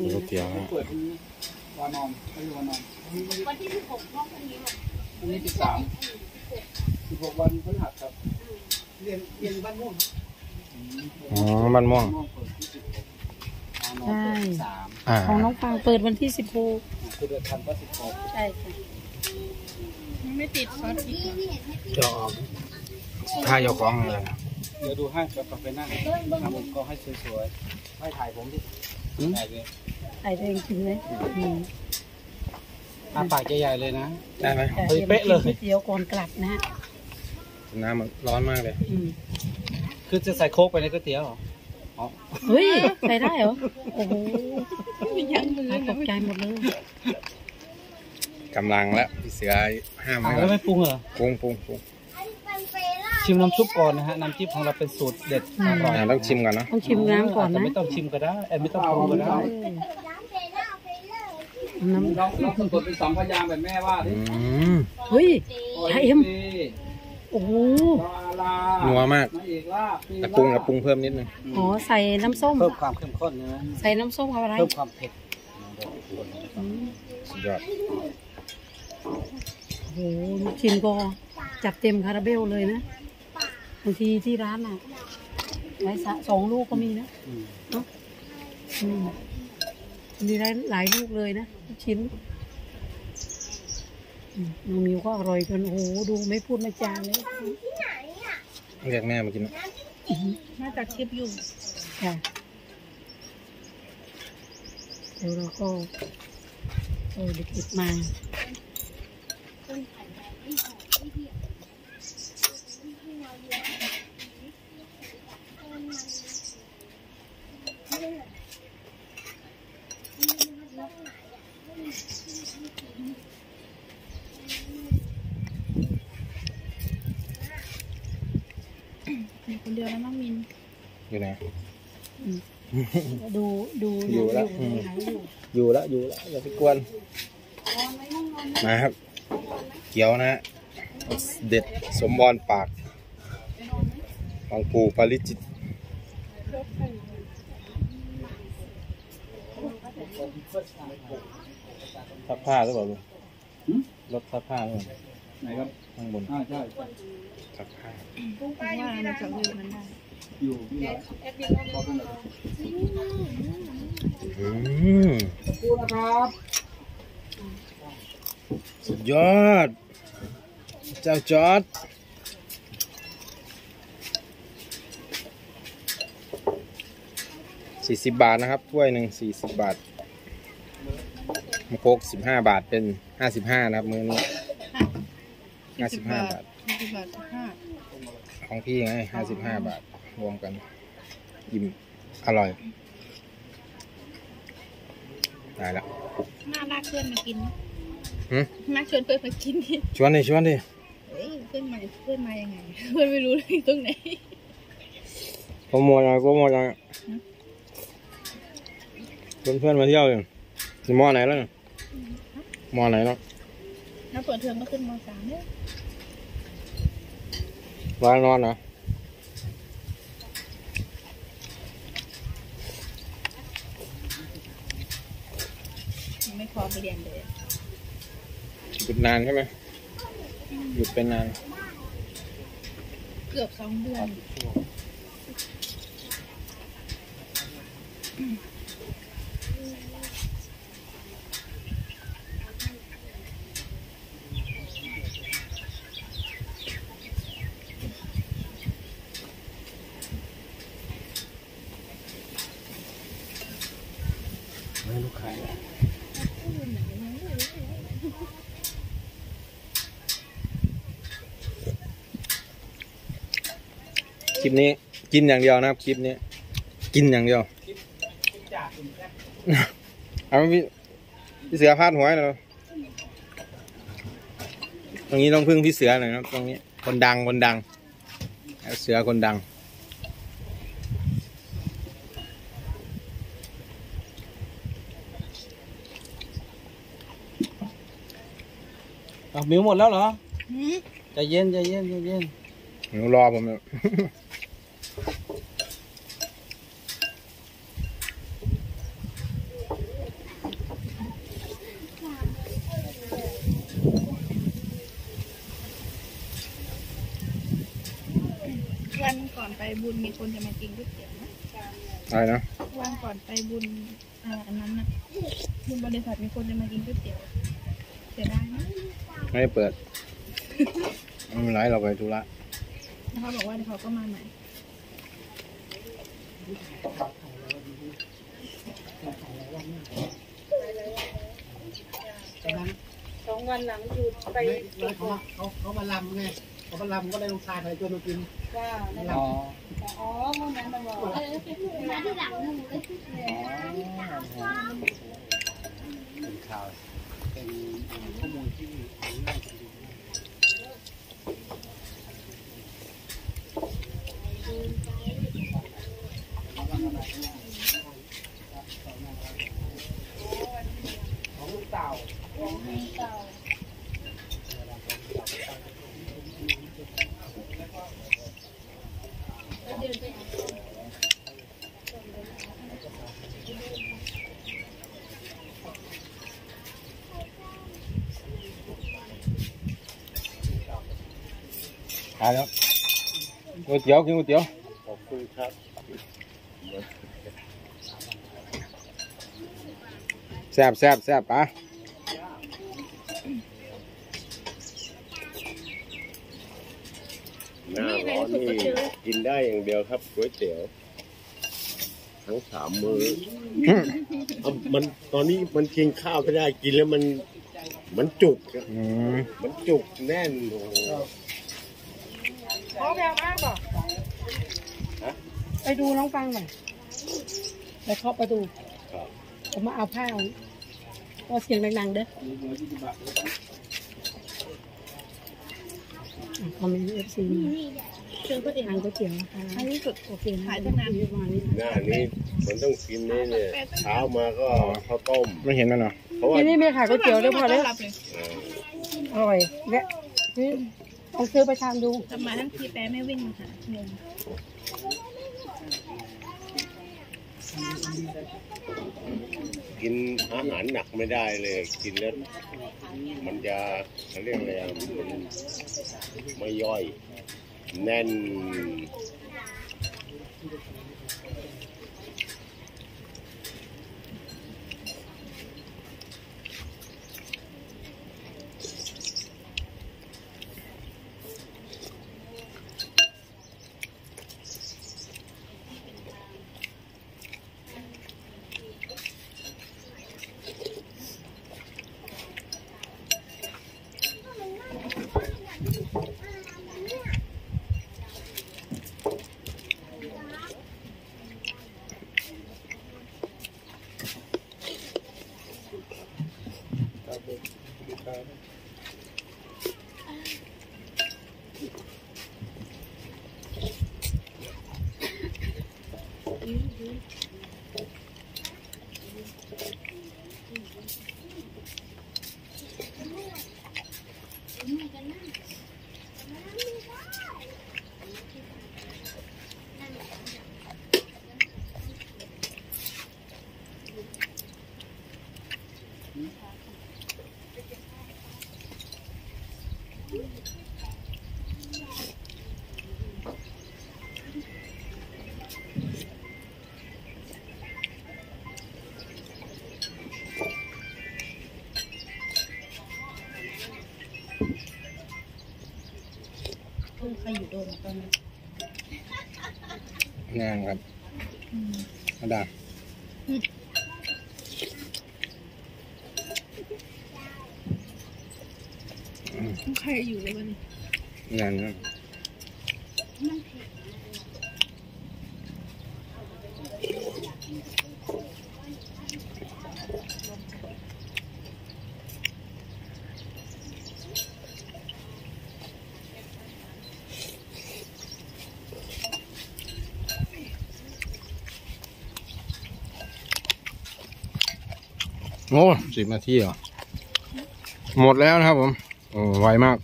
มีก๋วยเตี๋ยวฮะเปิดที่วานอนไม่ใช่วานอนวันที่สิบหกรอบพรุ่งนี้หรอวันนี้สิบสามสิบหกวันพฤหัสครับเรียนเรียนบ้านม่วงอ๋อมันม่วงม่วงเปิดที่สิบหกวานอนเปิดที่สามอ่าของน้องฟางเปิดวันที่สิบหกคือเดือนธันวาสิบหกใช่ค่ะไม่ติดซอสพริกเดี๋ยวออกถ้ายกของเลยเดี๋ยวดูให้แบบไปนั่งทำมุมก็ให้สวยๆให้ถ่ายผมดิ ถ่ายเลยใส่ตัวเองกินไหมอืมอาปากใหญ่ๆเลยนะ ได้ไหมแต่เฮ้ยเป๊ะเลยก๋วยเตี๋ยวก่อนกลับนะฮะน้ำมันร้อนมากเลย อืมคือจะใส่โค้กไปในก๋วยเตี๋ยวเหรออ๋อเฮ้ยใส่ได้เหรอ โอ้โหยังมือตกใจหมดเลยกำลังแล้วพี่เสือห้ามอะไม่แล้วไม่ปรุงเหรอ ปรุงปรุงปรุง ชิมน้ำซุปก่อนนะฮะน้ำจิ้มของเราเป็นสูตรเด็ดอร่อยอ่าต้องชิมก่อนเนาะต้องชิมน้ำก่อนแต่นะ ไม่ต้องชิมก็ได้เอ้ยไม่ต้องปรุงก็ได้น้ำลองลองสะกดเป็นสองพยางค์แบบแม่ว่าดิอืมเฮ้ยชาเอ็ม โอ้โหนัวมากนางเอกลาบแต่ปรุงแล้วปรุงเพิ่มนิดนึงอ๋อ ใส่น้ำส้ม เพิ่มความเข้มข้นใช่ไหมใส่น้ำส้มกับอะไรเพิ่มความเผ็ดอืมสุดยอดโอ้โหลูกชิ้นก็จัดเต็มคาราเบลเลยนะ บางทีที่ร้านอะไว้สะสองลูกก็มีนะอืมอืมมีได้หลายลูกเลยนะลูกชิ้นอืมน้องมิวก็อร่อยจนโอ้โหดูไม่พูดไม่จาเลยเรียกแม่มากินน่าจะคลิปอยู่ ค่ะเดี๋ยวเราก็เออเด็กๆมา มีคนเดียวแล้วน้องมินอยู่ไหน ดูดูอยู่แล้วอยู่ไหนอยู่อยู่แล้วอยู่แล้วอย่าไปกวนมาครับ เกี๊ยวนะฮะเด็ดสมบรณ์ปากของปู่ปาริจิตซักผ้าหรือเปล่าลุงหืมรถซักผ้าหรือเปล่า ไหนครับข้างบนอ่าใช่ซักผ้าว่ามันจะลืมมันได้อยู่ที่ไหนบอกกันหน่อยอืมขอบคุณนะครับ สุดยอด เจ้าจอร์ดสี่สิบบาทนะครับ ถ้วยหนึ่งสี่สิบบาทมะโคกสิบห้าบาทเป็นห้าสิบห้านะครับ มือนี้ ห้าสิบห้าบาท ห้าสิบบาทห้าของพี่ไงห้าสิบห้าบาท รวมกันอิ่มอร่อยได้แล้วน่ารักเพื่อนมากินหืมน่าชวนเพื่อนมากินดิชวนดิชวนดิเฮ้ยเพื่อนมาเพื่อนมายังไง เพื่อนไม่รู้เลยตรงไหนโปรโมทหน่อยโปรโมทหน่อยเพื่อนเพื่อนๆมาเที่ยวอยู่อยู่มอไหนแล้วเนี่ยมอไหนแล้วถ้าเปิดเทอมก็ขึ้นมสามเนี่ย ร้านนอนเหรอยังไม่พอไปเรียนเลยหยุดนานใช่ไหมหยุดเป็นนาน เกือบสองเดือน ลิปนี้ กินอย่างเดียวนะครับคลิปนี้ กินอย่างเดียวจากคุณแค่เอาพี่พี่เสือพาดหัวหน่อยตรงนี้ต้องพึ่งพี่เสือหน่อยนะครับตรงนี้คนดังคนดังเอาเสือคนดังเอามิวหมดแล้วเหรอหืมใจเย็นใจเย็นใจเย็นหนูรอผมอยู่ อ บุญมีคนจะมากินก๋วยเตี๋ยวนะอะไรนะวันก่อนไปบุญอ่าอันนั้นนะบุญบริษัทมีคนจะมากินก๋วยเตี๋ยวเสียดายนะไม่ได้เปิดไม่เป็นไรเราไปธุระแล้วเขาบอกว่าเดี๋ยวเขาก็มาใหม่สองวันหลังหยุดไปเขาเขาเขามาลำไง เขามาลำก็ได้ลูกชายใครชวนมากินจ้าอ๋ออ๋อเมื่อนั้นเราบอกเป็นข่าวเป็นข้อมูลที่น่าจะดีายแล้วก๋วยเตี๋ยวกินก๋วยเตี๋ยวขอบคุณครับแซ่บแซ่บแซ่บปะหน้าร้อนนี่กินได้อย่างเดียวครับก๋วยเตี๋ยว ทั้งสามมือเอามันตอนนี้มันกินข้าวไม่ได้กินแล้วมัน มันจุกอะอืมมันจุกแน่นโอ้โห เขาแพงมากบอกไปดูน้องฟังหน่อยไปเคาะประตูผมมาเอาผ้าก็เสียงดังๆเด้ออะคอมเมนต์เอฟซีมาเจอก๋วยเตี๋ยวทานก๋วยเตี๋ยวนะคะอันนี้สุดโอเคนะขายตั้งนานประมาณนี้หน้านี้มันต้องกินนี่เนี่ยเช้ามาก็ข้าวต้มไม่เห็นมันเหรอเพราะว่าที่นี่มีขายก๋วยเตี๋ยวด้วยพอต้เด้ออนรับเลยเอ่ออร่อยแลองซื้อไปทานดูทำไมาทั้งทีแปรไม่วิ่งมาหาเงกินอาหารหนักไม่ได้เลย กินแล้วมันจะเขาเรียกอะไรอะมันไม่ย่อย แน่น ดมตอนนี้งานครับกระดาษใครอยู่เลยวันนี้งานครับ โอ้สิบนาทีเหรอหมดแล้วนะครับผม โอ้ไวมาก